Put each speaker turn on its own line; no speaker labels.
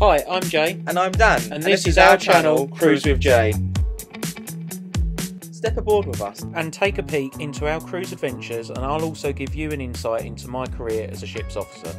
Hi, I'm Jay,
And I'm Dan.
and, this, is our channel, Cruise with Jay.
Step aboard with us.
And take a peek into our cruise adventures, and I'll also give you an insight into my career as a ship's officer.